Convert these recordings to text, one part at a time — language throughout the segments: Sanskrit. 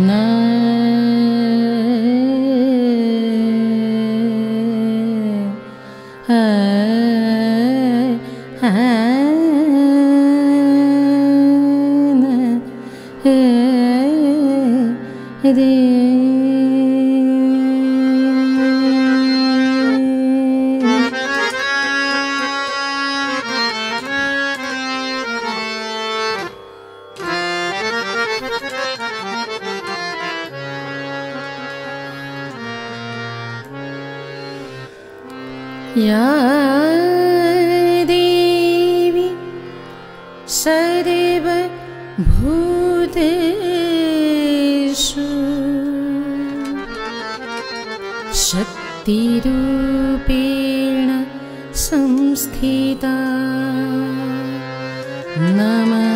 на Namaste.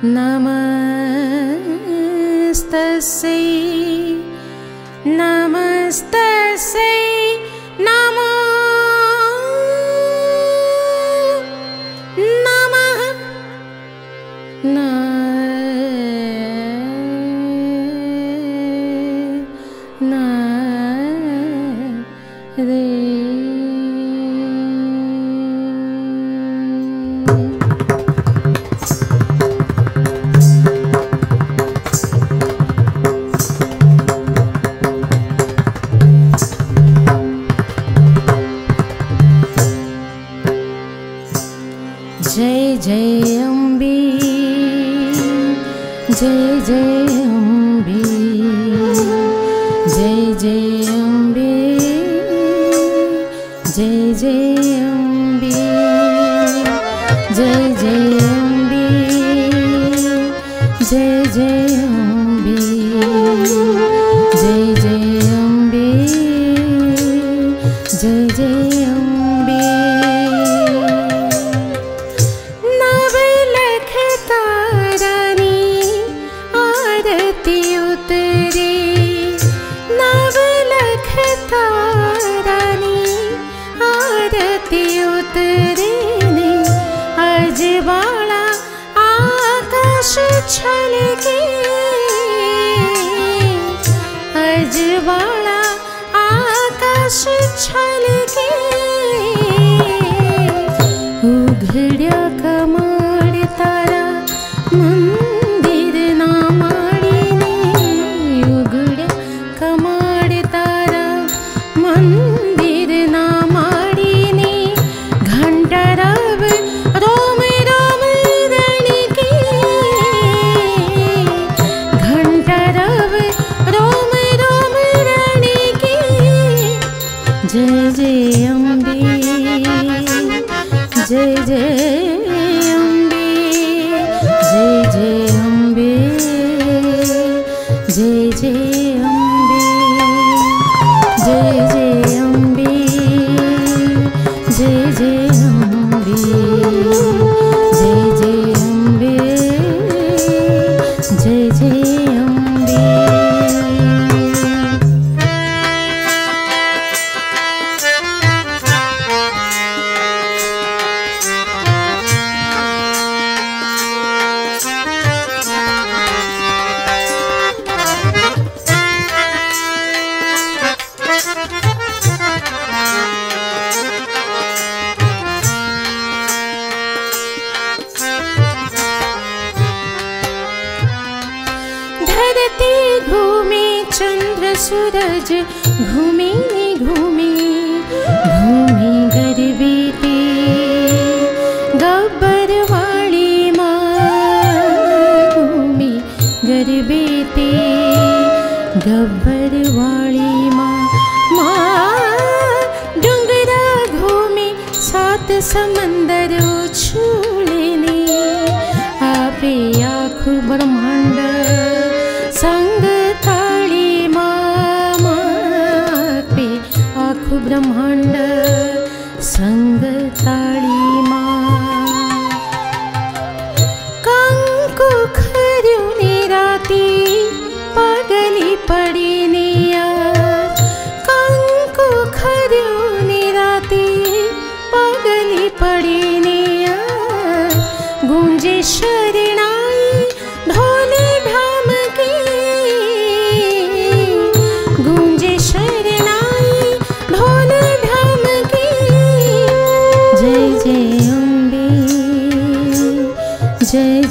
Namastase Namastase जय अम्बे जय जय अम्बे जय जय सूरज घूमे घूमे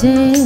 say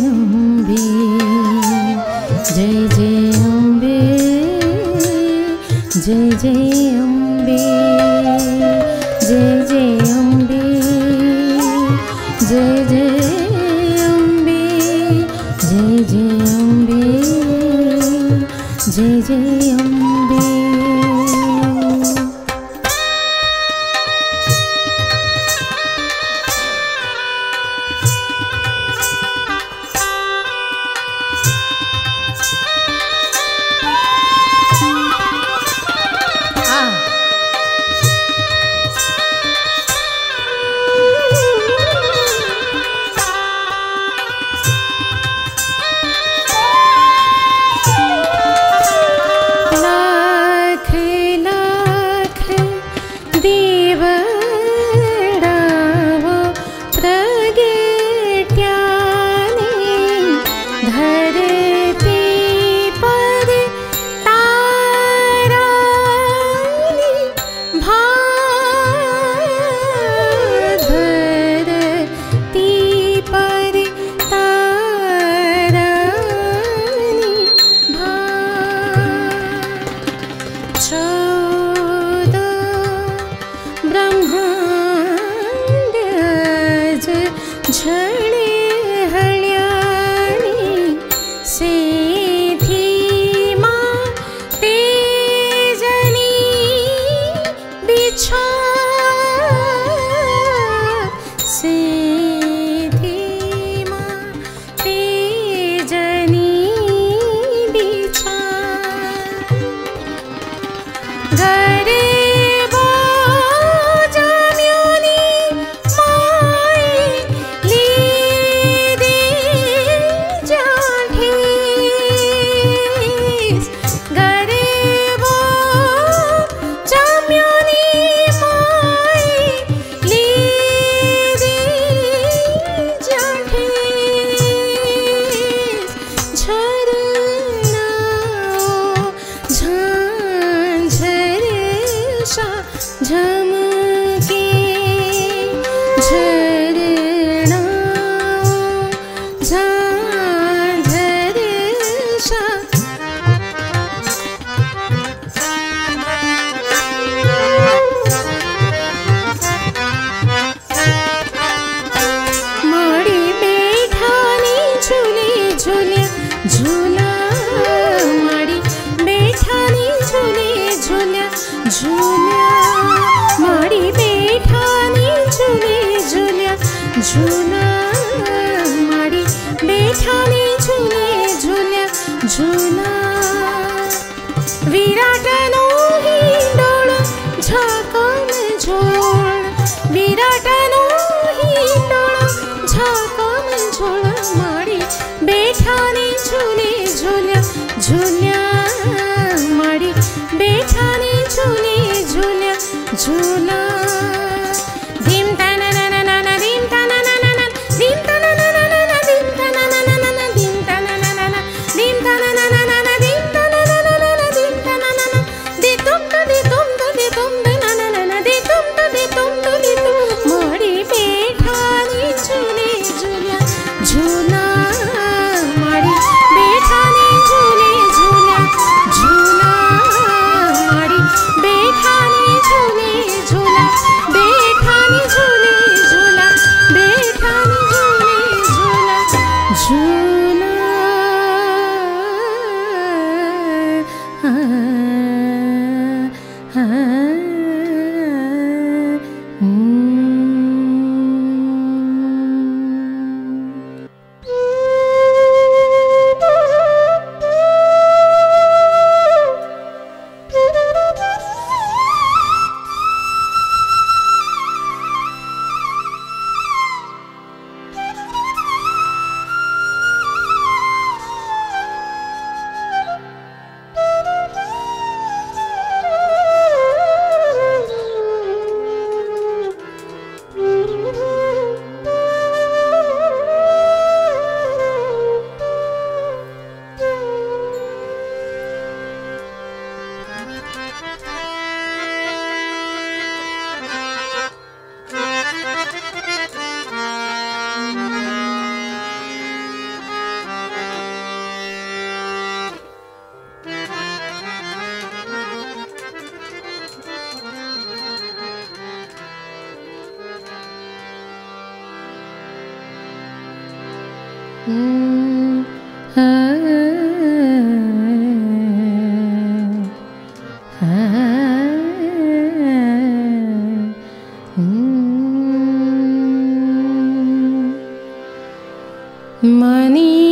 money.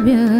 边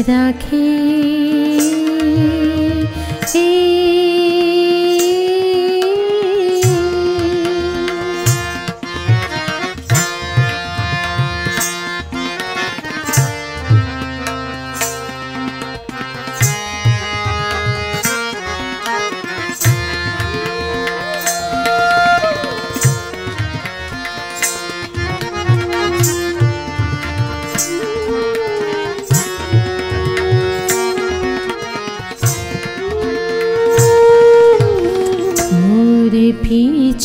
to the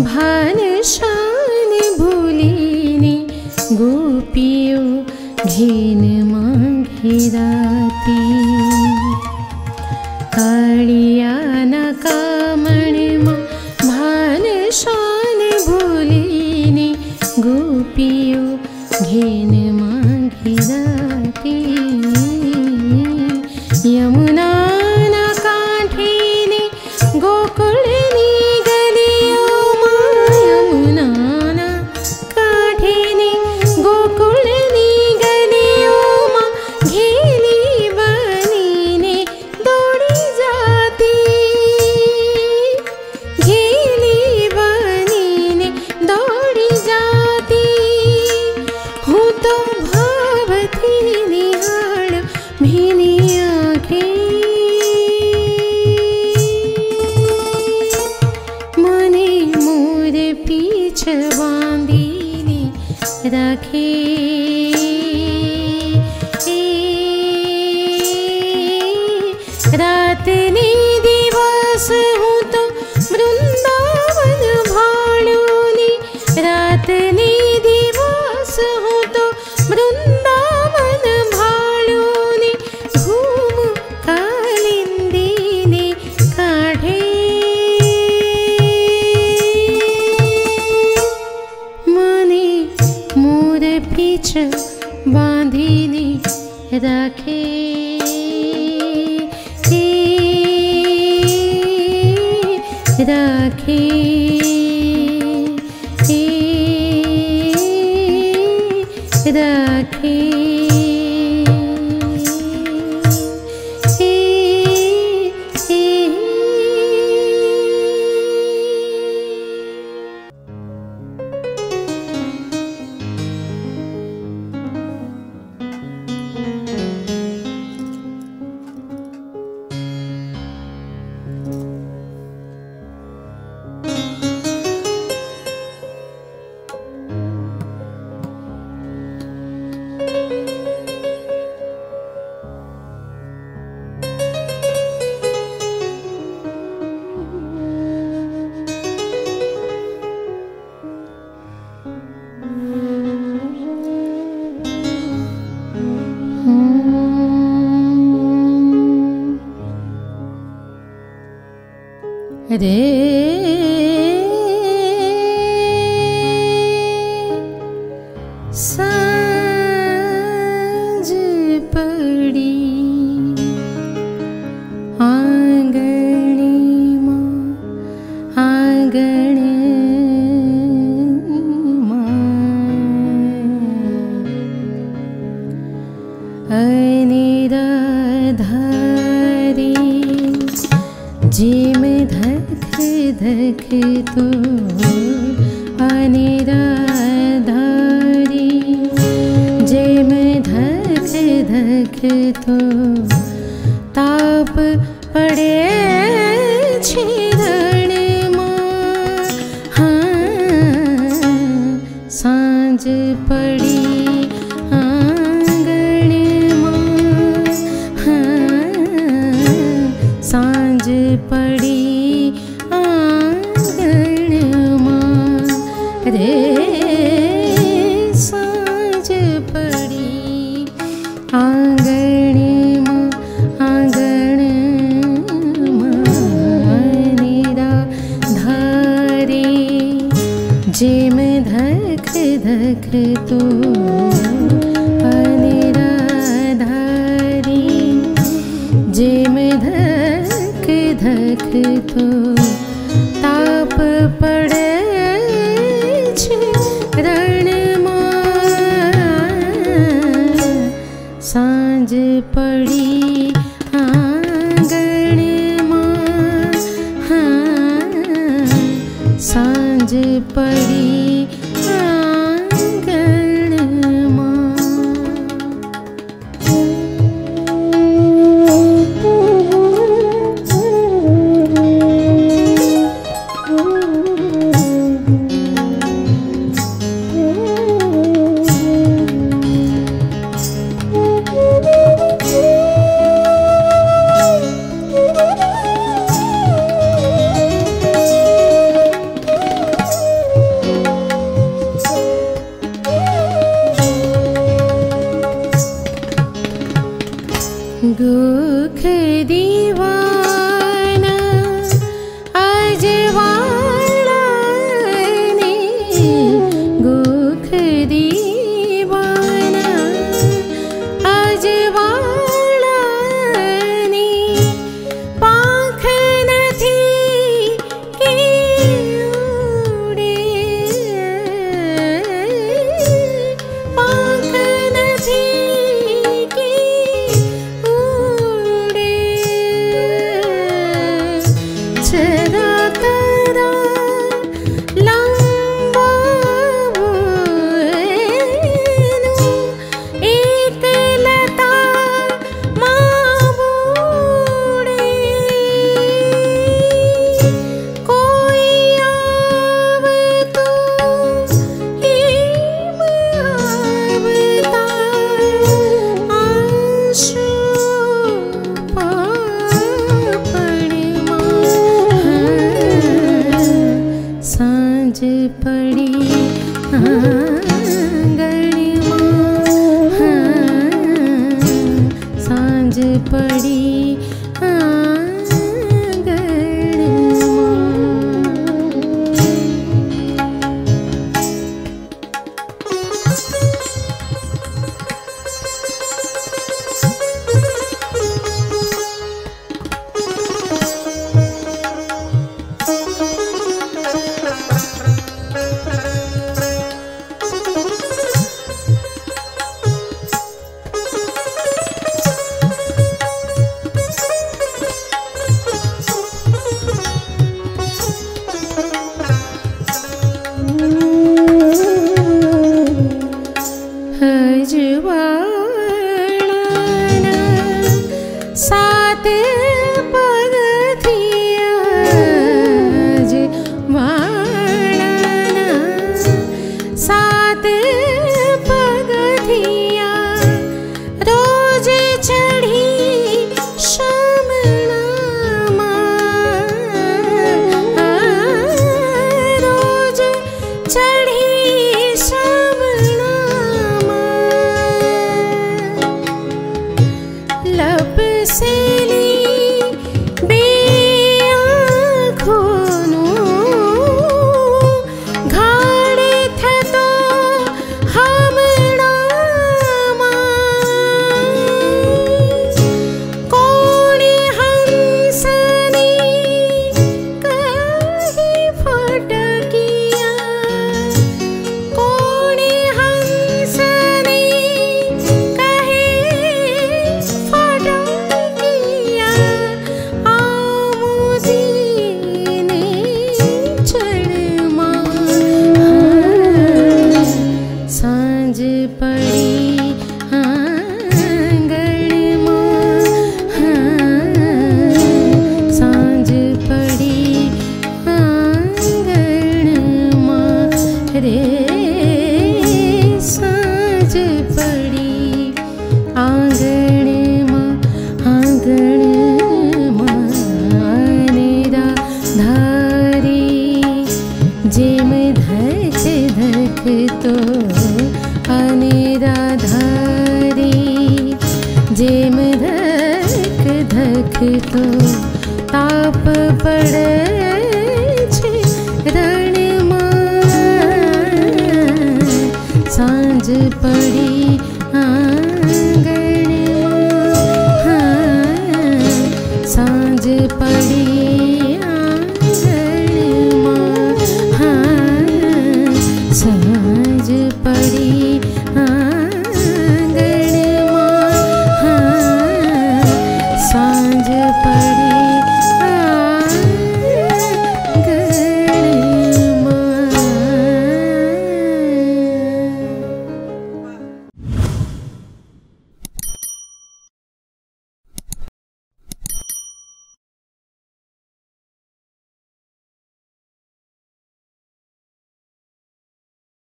भशानोलिनि गोपयो राती। রাখে रे திரு पड़े।